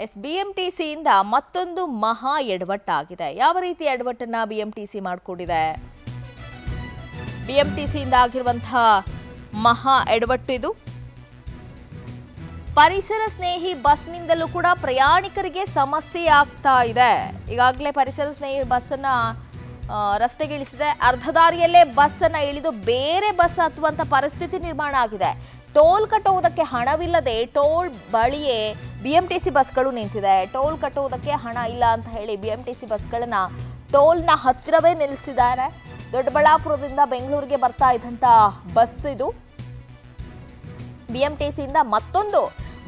S B ಎಂಟಿಸಿಯಿಂದ ಮತ್ತೊಂದು ಮಹಾ ಎಡವಟ್ಟಾಗಿದೆ. ಯಾವ ರೀತಿ ಎಡವಟ್ಟನ್ನ ಸಿ ಮಾಡಿಕೊಂಡಿದೆ? ಬಿ ಎಂ ಟಿ ಸಿಯಿಂದ ಆಗಿರುವಂತಹ ಮಹಾ ಎಡವಟ್ಟು ಇದು. ಪರಿಸರ ಸ್ನೇಹಿ ಬಸ್ನಿಂದಲೂ ಕೂಡ ಪ್ರಯಾಣಿಕರಿಗೆ ಸಮಸ್ಯೆ ಆಗ್ತಾ ಇದೆ. ಈಗಾಗಲೇ ಪರಿಸರ ಸ್ನೇಹಿ ಬಸ್ಸನ್ನ ಆ, ರಸ್ತೆಗೆ ಇಳಿಸಿದೆ ಅರ್ಧ ದಾರಿಯಲ್ಲೇ ಬಸ್ಸನ್ನ ಇಳಿದು ಬೇರೆ ಬಸ್ ಹತ್ತುವಂತ ಪರಿಸ್ಥಿತಿ ನಿರ್ಮಾಣ ಆಗಿದೆ. ಟೋಲ್ ಕಟ್ಟುವುದಕ್ಕೆ ಹಣವಿಲ್ಲದೆ ಟೋಲ್ ಬಳಿಯೇ ಬಿಎಂಟಿಸಿ ಬಸ್ಗಳು ನಿಂತಿದೆ. ಟೋಲ್ ಕಟ್ಟುವುದಕ್ಕೆ ಹಣ ಇಲ್ಲ ಅಂತ ಹೇಳಿ ಬಿಎಂಟಿಸಿ ಬಸ್ಗಳನ್ನ ಟೋಲ್ನ ಹತ್ತಿರವೇ ನಿಲ್ಲಿಸಿದ್ದಾರೆ. ದೊಡ್ಡಬಳ್ಳಾಪುರದಿಂದ ಬೆಂಗಳೂರಿಗೆ ಬರ್ತಾ ಇದ್ದಂತ ಬಸ್ ಇದು. ಬಿಎಂಟಿಸಿಯಿಂದ ಮತ್ತೊಂದು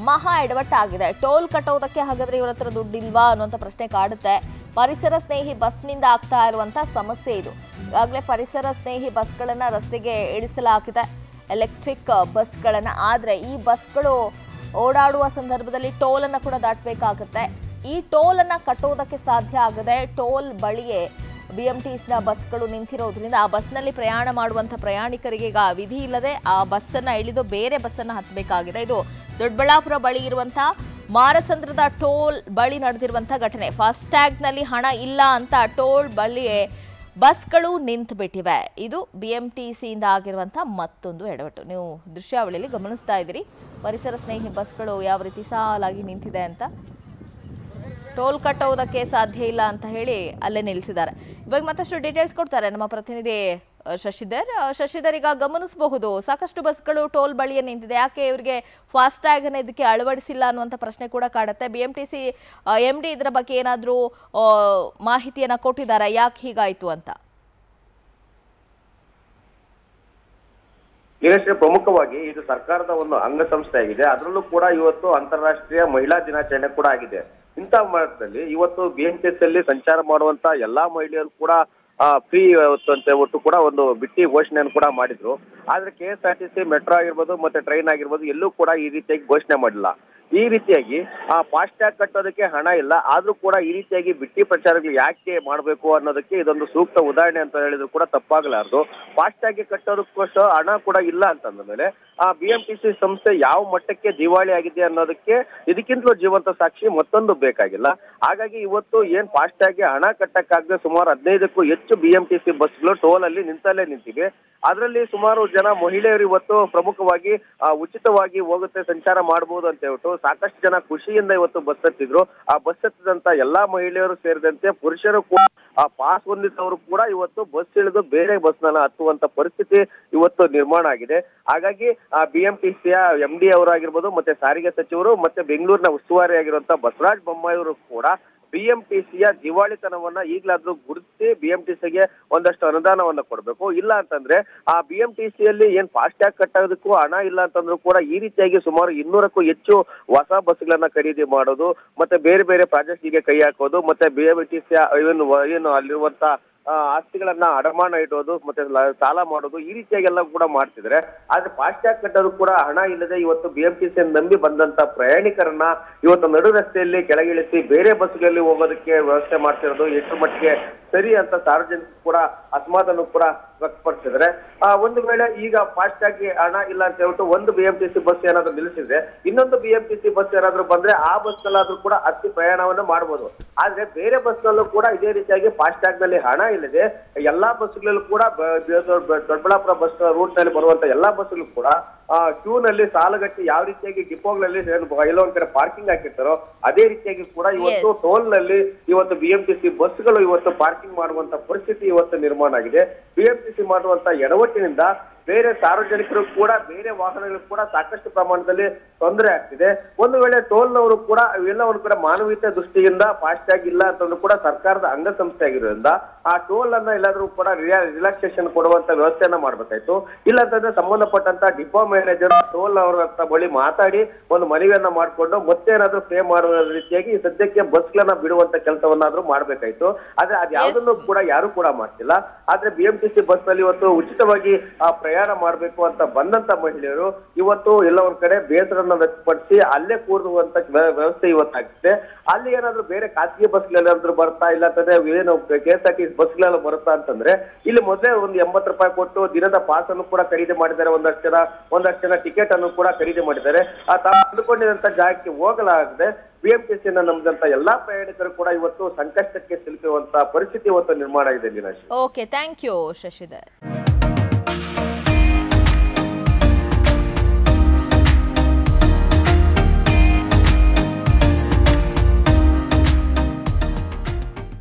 ಮಹಾ ಎಡವಟ್ಟಾಗಿದೆ ಟೋಲ್ ಕಟ್ಟೋದಕ್ಕೆ ಹಾಗಾದ್ರೆ ಇವರ ಹತ್ರ ದುಡ್ಡಿಲ್ವಾ ಅನ್ನುವಂಥ ಪ್ರಶ್ನೆ ಕಾಡುತ್ತೆ. ಪರಿಸರ ಸ್ನೇಹಿ ಬಸ್ನಿಂದ ಆಗ್ತಾ ಇರುವಂಥ ಸಮಸ್ಯೆ ಇದು. ಈಗಾಗಲೇ ಪರಿಸರ ಸ್ನೇಹಿ ಬಸ್ಗಳನ್ನು ರಸ್ತೆಗೆ ಇಳಿಸಲಾಗಿದೆ. ಎಲೆಕ್ಟ್ರಿಕ್ ಬಸ್ಗಳನ್ನು. ಆದರೆ ಈ ಬಸ್ಗಳು ಓಡಾಡುವ ಸಂದರ್ಭದಲ್ಲಿ ಟೋಲನ್ನು ಕೂಡ ದಾಟಬೇಕಾಗುತ್ತೆ. ಈ ಟೋಲನ್ನು ಕಟ್ಟೋದಕ್ಕೆ ಸಾಧ್ಯ ಆಗದೆ ಟೋಲ್ ಬಳಿಯೇ ಬಿ ಎಂ ಟಿಸ್ನ ಬಸ್ಗಳು ನಿಂತಿರೋದ್ರಿಂದ ಆ ಬಸ್ನಲ್ಲಿ ಪ್ರಯಾಣ ಮಾಡುವಂಥ ಪ್ರಯಾಣಿಕರಿಗೆ ಈಗ ವಿಧಿ ಇಲ್ಲದೆ ಆ ಬಸ್ಸನ್ನು ಇಳಿದು ಬೇರೆ ಬಸ್ಸನ್ನು ಹತ್ತಬೇಕಾಗಿದೆ ಇದು ದೊಡ್ಡಬಳ್ಳಾಪುರ ಬಳಿ ಇರುವಂಥ ಮಾರಸಂದ್ರದ ಟೋಲ್ ಬಳಿ ನಡೆದಿರುವಂಥ ಘಟನೆ. ಫಾಸ್ಟ್ಯಾಗ್ನಲ್ಲಿ ಹಣ ಇಲ್ಲ ಅಂತ ಟೋಲ್ ಬಳಿಯೇ ಬಸ್ಗಳು ನಿಂತು ಬಿಟ್ಟಿವೆ ಇದು ಬಿ ಎಂ ಟಿ ಸಿಯಿಂದ ಆಗಿರುವಂಥ ಮತ್ತೊಂದು ಎಡವಟ್ಟು. ನೀವು ದೃಶ್ಯಾವಳಿಯಲ್ಲಿ ಗಮನಿಸ್ತಾ ಇದ್ದೀರಿ. ಪರಿಸರ ಸ್ನೇಹಿ ಬಸ್ಗಳು ಯಾವ ರೀತಿ ಸಾಲಾಗಿ ನಿಂತಿದೆ ಅಂತ. ಟೋಲ್ ಕಟ್ಟೋದಕ್ಕೆ ಸಾಧ್ಯ ಇಲ್ಲ ಅಂತ ಹೇಳಿ ಅಲ್ಲೇ ನಿಲ್ಲಿಸಿದ್ದಾರೆ. ಇವಾಗ ಮತ್ತಷ್ಟು ಡೀಟೇಲ್ಸ್ ಕೊಡ್ತಾರೆ ನಮ್ಮ ಪ್ರತಿನಿಧಿ ಶಶಿಧರ್. ಶಶಿಧರ್ ಈಗ ಗಮನಿಸಬಹುದು. ಸಾಕಷ್ಟು ಬಸ್ಗಳು ಟೋಲ್ ಬಳಿಯೇ ನಿಂತಿದೆ. ಯಾಕೆ ಇವರಿಗೆ ಫಾಸ್ಟ್ ಟ್ಯಾಗ್ ಇದಕ್ಕೆ ಅಳವಡಿಸಿಲ್ಲ ಅನ್ನುವಂಥ ಪ್ರಶ್ನೆ ಕೂಡ ಕಾಡುತ್ತೆ. B M T C M D ಇದರ ಬಗ್ಗೆ ಏನಾದರೂ ಮಾಹಿತಿಯನ್ನ ಕೊಟ್ಟಿದ್ದಾರೆ ಯಾಕೆ ಹೀಗಾಯ್ತು ಅಂತ? ಪ್ರಮುಖವಾಗಿ ಇದು ಸರ್ಕಾರದ ಒಂದು ಅಂಗಸಂಸ್ಥೆ ಆಗಿದೆ ಅದರಲ್ಲೂ ಕೂಡ ಇವತ್ತು ಅಂತಾರಾಷ್ಟ್ರೀಯ ಮಹಿಳಾ ದಿನಾಚರಣೆ ಕೂಡ ಆಗಿದೆ. ಇಂತಹ ಮಟ್ಟದಲ್ಲಿ ಇವತ್ತು ಬಿಎಂಟಿಎಸ್ ಅಲ್ಲಿ ಸಂಚಾರ ಮಾಡುವಂತ ಎಲ್ಲಾ ಮಹಿಳೆಯರು ಕೂಡ ಫ್ರೀ ಅಂತ ಒಟ್ಟು ಕೂಡ ಒಂದು ಬಿಟ್ಟಿ ಘೋಷಣೆಯನ್ನು ಕೂಡ ಮಾಡಿದ್ರು. ಆದ್ರೆ K S R T C metro ಆಗಿರ್ಬೋದು ಮತ್ತೆ ಟ್ರೈನ್ ಆಗಿರ್ಬೋದು ಎಲ್ಲೂ ಕೂಡ ಈ ರೀತಿಯಾಗಿ ಘೋಷಣೆ ಮಾಡಿಲ್ಲ. ಈ ರೀತಿಯಾಗಿ ಆ ಫಾಸ್ಟ್ಯಾಗ್ ಕಟ್ಟೋದಕ್ಕೆ ಹಣ ಇಲ್ಲ, ಆದ್ರೂ ಕೂಡ ಈ ರೀತಿಯಾಗಿ ಬಿಟ್ಟಿ ಪ್ರಚಾರಗಳು ಯಾಕೆ ಮಾಡಬೇಕು ಅನ್ನೋದಕ್ಕೆ ಇದೊಂದು ಸೂಕ್ತ ಉದಾಹರಣೆ ಅಂತ ಹೇಳಿದ್ರು ಕೂಡ ತಪ್ಪಾಗಲಾರದು. ಫಾಸ್ಟ್ಯಾಗ್ ಕಟ್ಟೋದಕ್ಕೋಸ್ಕರ ಹಣ ಕೂಡ ಇಲ್ಲ ಅಂತಂದ ಮೇಲೆ, ಆ ಬಿ ಎಂ ಟಿ ಸಿ ಸಂಸ್ಥೆ ಯಾವ ಮಟ್ಟಕ್ಕೆ ದಿವಾಳಿ ಆಗಿದೆ ಅನ್ನೋದಕ್ಕೆ ಇದಕ್ಕಿಂತಲೂ ಜೀವಂತ ಸಾಕ್ಷಿ ಮತ್ತೊಂದು ಬೇಕಾಗಿಲ್ಲ. ಹಾಗಾಗಿ ಇವತ್ತು ಏನ್ ಫಾಸ್ಟ್ಯಾಗ್ ಹಣ ಕಟ್ಟಕ್ಕಾಗದೆ ಸುಮಾರು ಹದಿನೈದಕ್ಕೂ ಹೆಚ್ಚು ಬಿ ಎಂ ಟಿ ಸಿ ಬಸ್ಗಳು ಟೋಲ್ ಅಲ್ಲಿ ನಿಂತಲ್ಲೇ ನಿಂತಿವೆ. ಅದರಲ್ಲಿ ಸುಮಾರು ಜನ ಮಹಿಳೆಯರು ಇವತ್ತು ಪ್ರಮುಖವಾಗಿ ಉಚಿತವಾಗಿ ಹೋಗುತ್ತೆ, ಸಂಚಾರ ಮಾಡಬಹುದು ಅಂತ ಹೇಳ್ಬಿಟ್ಟು ಸಾಕಷ್ಟು ಜನ ಖುಷಿಯಿಂದ ಇವತ್ತು ಬಸ್ ಹತ್ತಿದ್ರು. ಆ ಬಸ್ ಹತ್ತಿದಂತ ಎಲ್ಲಾ ಮಹಿಳೆಯರು ಸೇರಿದಂತೆ ಪುರುಷರು ಕೂಡ, ಆ, ಪಾಸ್ ಹೊಂದಿದ್ದವರು ಕೂಡ ಇವತ್ತು ಬಸ್ ಇಳಿದು ಬೇರೆ ಬಸ್ನ ಹತ್ತುವಂತ ಪರಿಸ್ಥಿತಿ ಇವತ್ತು ನಿರ್ಮಾಣ ಆಗಿದೆ. ಹಾಗಾಗಿ, ಆ, ಬಿಎಂಟಿಸಿಯ ಎಂ ಡಿ ಅವರಾಗಿರ್ಬೋದು, ಮತ್ತೆ ಸಾರಿಗೆ ಸಚಿವರು, ಮತ್ತೆ ಬೆಂಗಳೂರಿನ ಉಸ್ತುವಾರಿ ಆಗಿರುವಂತ ಬಸವರಾಜ ಬೊಮ್ಮಾಯಿ ಅವರು ಕೂಡ ಬಿಎಂಟಿಸಿಯ ದಿವಾಳಿತನವನ್ನ ಈಗಲಾದ್ರೂ ಗುರುತಿಸಿ ಬಿಎಂಟಿಸಿಗೆ ಒಂದಷ್ಟು ಅನುದಾನವನ್ನ ಕೊಡಬೇಕು. ಇಲ್ಲ ಅಂತಂದ್ರೆ ಆ ಬಿಎಂಟಿಸಿಯಲ್ಲಿ ಏನ್ ಫಾಸ್ಟ್ಯಾಗ್ ಕಟ್ಟೋದಕ್ಕೂ ಹಣ ಇಲ್ಲ ಅಂತಂದ್ರೂ ಕೂಡ ಈ ರೀತಿಯಾಗಿ ಸುಮಾರು ಇನ್ನೂರಕ್ಕೂ ಹೆಚ್ಚು ಹೊಸ ಬಸ್ಗಳನ್ನ ಖರೀದಿ ಮಾಡೋದು, ಮತ್ತೆ ಬೇರೆ ಬೇರೆ ಪ್ರಾಜೆಕ್ಟ್ಗೆ ಕೈ ಹಾಕೋದು, ಮತ್ತೆ ಬಿಎಂಟಿಸಿಯ ಏನು ಏನು ಅಲ್ಲಿರುವಂತ ಆಸ್ತಿಗಳನ್ನ ಅಡಮಾನ ಇಡೋದು ಮತ್ತೆ ಸಾಲ ಮಾಡೋದು ಈ ರೀತಿಯಾಗೆಲ್ಲ ಕೂಡ ಮಾಡ್ತಿದ್ರೆ, ಆದ್ರೆ ಫಾಸ್ಟ್ಯಾಗ್ ಕಟ್ಟೋದು ಕೂಡ ಹಣ ಇಲ್ಲದೆ ಇವತ್ತು ಬಿಎಂಟಿಸಿ ನಂಬಿ ಬಂದಂತ ಪ್ರಯಾಣಿಕರನ್ನ ಇವತ್ತು ನಡು ರಸ್ತೆಯಲ್ಲಿ ಕೆಳಗಿಳಿಸಿ ಬೇರೆ ಬಸ್ಗಳಲ್ಲಿ ಹೋಗೋದಕ್ಕೆ ವ್ಯವಸ್ಥೆ ಮಾಡ್ತಿರೋದು ಎಷ್ಟು ಮಟ್ಟಿಗೆ ಸರಿ ಅಂತ ಸಾರ್ವಜನಿಕರು ಕೂಡ ಅಸಮಾಧಾನ ಕೂಡ ವ್ಯಕ್ತಪಡಿಸಿದ್ರೆ ಆ ಒಂದು ವೇಳೆ ಈಗ ಫಾಸ್ಟ್ ಆಗಿ ಹಣ ಇಲ್ಲ ಅಂತ ಹೇಳ್ಬಿಟ್ಟು ಒಂದು ಬಿಎಂಟಿಸಿ ಬಸ್ ಏನಾದ್ರು ನಿಲ್ಲಿಸಿದ್ರೆ ಇನ್ನೊಂದು ಬಿಎಂಟಿಸಿ ಬಸ್ ಏನಾದ್ರು ಬಂದ್ರೆ ಆ ಬಸ್ ನಲ್ಲಾದ್ರೂ ಕೂಡ ಹತ್ತಿ ಪ್ರಯಾಣವನ್ನು ಮಾಡಬಹುದು ಆದ್ರೆ ಬೇರೆ ಬಸ್ ನಲ್ಲೂ ಕೂಡ ಇದೇ ರೀತಿಯಾಗಿ ಫಾಸ್ಟ್ ಟ್ಯಾಗ್ನಲ್ಲಿ ಹಣ ಇಲ್ಲದೆ ಎಲ್ಲಾ ಬಸ್ಗಳಲ್ಲೂ ಕೂಡ ದೊಡ್ಡಬಳ್ಳಾಪುರ ಬಸ್ ರೂಟ್ನಲ್ಲಿ ಬರುವಂತ ಎಲ್ಲಾ ಬಸ್ಗಳು ಕೂಡ ಕ್ಯೂ ನಲ್ಲಿ ಸಾಲುಗಟ್ಟಿ ಯಾವ ರೀತಿಯಾಗಿ ಡಿಪೋಗಳಲ್ಲಿ ಎಲ್ಲೋ ಒಂದ್ ಕಡೆ ಪಾರ್ಕಿಂಗ್ ಹಾಕಿರ್ತಾರೋ ಅದೇ ರೀತಿಯಾಗಿ ಕೂಡ ಇವತ್ತು. ಟೋಲ್ನಲ್ಲಿ ಇವತ್ತು ಬಿಎಂಟಿಸಿ ಬಸ್ಗಳು ಇವತ್ತು ಪಾರ್ಕಿಂಗ್ ಮಾಡುವಂತ ಪರಿಸ್ಥಿತಿ ಇವತ್ತು ನಿರ್ಮಾಣ ಆಗಿದೆ. ಬಿಎಂಟಿಸಿ ಮಾಡುವಂತ ಎಡವಟ್ಟಿನಿಂದ ಬೇರೆ ಸಾರ್ವಜನಿಕರು ಕೂಡ ಬೇರೆ ವಾಹನಗಳು ಕೂಡ ಸಾಕಷ್ಟು ಪ್ರಮಾಣದಲ್ಲಿ ತೊಂದರೆ ಆಗ್ತಿದೆ. ಒಂದು ವೇಳೆ ಟೋಲ್ನವರು ಕೂಡ ಇವೆಲ್ಲವರು ಕೂಡ ಮಾನವೀಯತೆ ದೃಷ್ಟಿಯಿಂದ ಫಾಸ್ಟ್ಯಾಗ್ ಇಲ್ಲ ಅಂತಂದ್ರೂ ಕೂಡ ಸರ್ಕಾರದ ಅಂಗಸಂಸ್ಥೆ ಆಗಿರೋದ್ರಿಂದ ಆ ಟೋಲ್ ಅನ್ನ ಎಲ್ಲಾದ್ರೂ ಕೂಡ ರಿಲ್ಯಾಕ್ಸೇಷನ್ ಕೊಡುವಂತ ವ್ಯವಸ್ಥೆಯನ್ನ ಮಾಡ್ಬೇಕಾಯ್ತು. ಇಲ್ಲ ಅಂತಂದ್ರೆ ಸಂಬಂಧಪಟ್ಟಂತ ಡಿಪೋ ಮ್ಯಾನೇಜರ್ ಟೋಲ್ ಅವರ ಬಳಿ ಮಾತಾಡಿ ಒಂದು ಮನವಿಯನ್ನ ಮಾಡ್ಕೊಂಡು ಮತ್ತೇನಾದ್ರೂ ಪೇ ಮಾಡುವ ರೀತಿಯಾಗಿ ಸದ್ಯಕ್ಕೆ ಬಸ್ಗಳನ್ನ ಬಿಡುವಂತ ಕೆಲಸವನ್ನಾದ್ರೂ ಮಾಡ್ಬೇಕಾಯ್ತು. ಆದ್ರೆ ಅದ್ ಯಾವ್ದನ್ನು ಕೂಡ ಯಾರು ಕೂಡ ಮಾಡ್ತಿಲ್ಲ. ಆದ್ರೆ ಬಿಎಂಟಿಸಿ ಬಸ್ನಲ್ಲಿ ಇವತ್ತು ಉಚಿತವಾಗಿ ಆ ಪ್ರಯಾಣ ಮಾಡ್ಬೇಕು ಅಂತ ಬಂದಂತ ಮಹಿಳೆಯರು ಇವತ್ತು ಎಲ್ಲ ಒಂದ್ ಕಡೆ ಬೇಸರನ್ನ ವ್ಯಕ್ತಪಡಿಸಿ ಅಲ್ಲೇ ಕೂರುವಂತ ವ್ಯ- ವ್ಯವಸ್ಥೆ ಇವತ್ತಾಗಿದೆ. ಅಲ್ಲಿ ಏನಾದ್ರು ಬೇರೆ ಖಾಸಗಿ ಬಸ್ಗಳೇನಾದ್ರು ಬರ್ತಾ ಇಲ್ಲ ಅಂತಂದ್ರೆ ಏನು ಕೆ ಎಸ್ ಆರ್ ಟಿ ಬಸ್ಗಳೆಲ್ಲ ಬರುತ್ತಾ ಅಂತಂದ್ರೆ ಇಲ್ಲಿ ಮೊದಲೇ ಒಂದು ಎಂಬತ್ತು ರೂಪಾಯಿ ಕೊಟ್ಟು ದಿನದ ಪಾಸ್ ಅನ್ನು ಕೂಡ ಖರೀದಿ ಮಾಡಿದ್ದಾರೆ. ಒಂದಷ್ಟು ಜನ ಒಂದಷ್ಟು ಜನ ಟಿಕೆಟ್ ಅನ್ನು ಕೂಡ ಖರೀದಿ ಮಾಡಿದ್ದಾರೆ. ಆ ತಾವು ಅಂದುಕೊಂಡಿದಂತ ಜಾಗಕ್ಕೆ ಹೋಗಲಾಗದೆ ಬಿಎಂಟಿಸಿ ನಮ್ದಂತ ಎಲ್ಲಾ ಪ್ರಯಾಣಿಕರು ಕೂಡ ಇವತ್ತು ಸಂಕಷ್ಟಕ್ಕೆ ಸಿಲುಕುವಂತ ಪರಿಸ್ಥಿತಿ ಇವತ್ತು ನಿರ್ಮಾಣ ಆಗಿದೆ ಓಕೆ ಥ್ಯಾಂಕ್ ಯು ಶಶಿಧರ್.